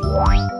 Boing.